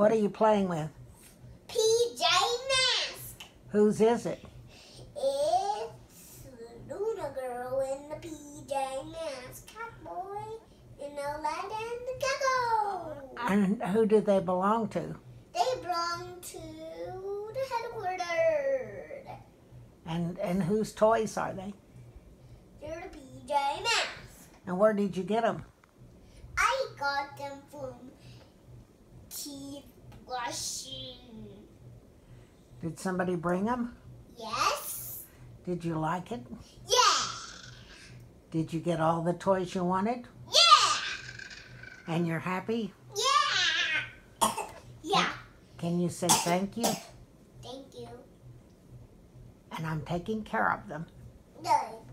What are you playing with? PJ Mask. Whose is it? It's Luna Girl in the PJ Mask. Catboy and Aladdin and the Gekko. And who do they belong to? They belong to the headquarters. And and whose toys are they? They're the PJ Mask. And where did you get them? I got them brushing. Did somebody bring them? Yes. Did you like it? Yeah. Did you get all the toys you wanted? Yeah. And you're happy? Yeah. yeah. Can you say thank you? Thank you. And I'm taking care of them. Good.